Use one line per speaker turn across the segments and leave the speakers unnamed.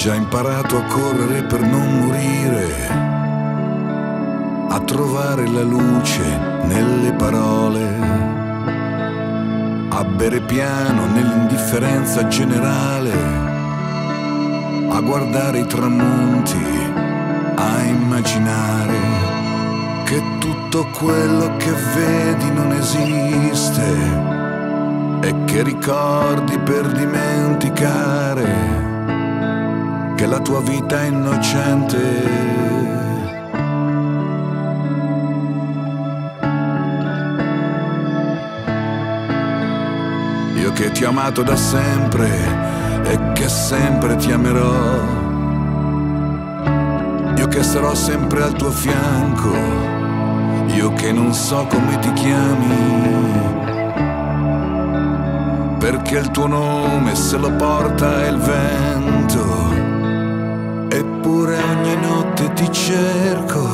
già imparato a correre per non morire, a trovare la luce nelle parole, a bere piano nell'indifferenza generale, a guardare i tramonti, a immaginare che tutto quello che vedi non esiste e che ricordi per dimenticare che la tua vita è innocente. Io che ti ho amato da sempre e che sempre ti amerò. Io che sarò sempre al tuo fianco. Io che non so come ti chiami perché il tuo nome se lo porta il vento Eppure ogni notte ti cerco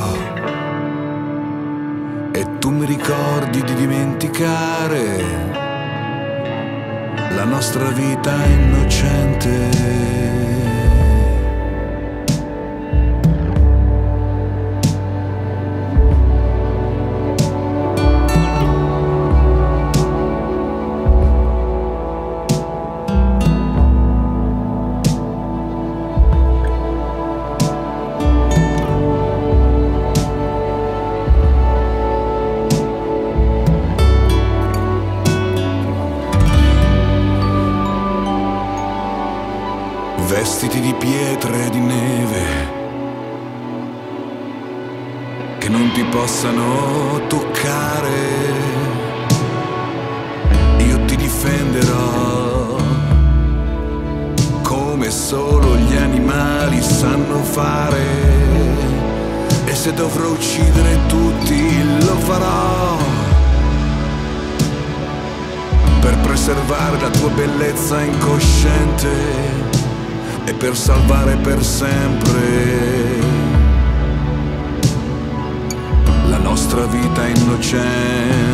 e tu mi ricordi di dimenticare la nostra vita innocente. Vestiti di pietra e di neve che non ti possano toccare. Io ti difenderò come solo gli animali sanno fare. E se dovrò uccidere tutti lo farò per preservare la tua bellezza incosciente e per salvare per sempre la nostra vita innocente.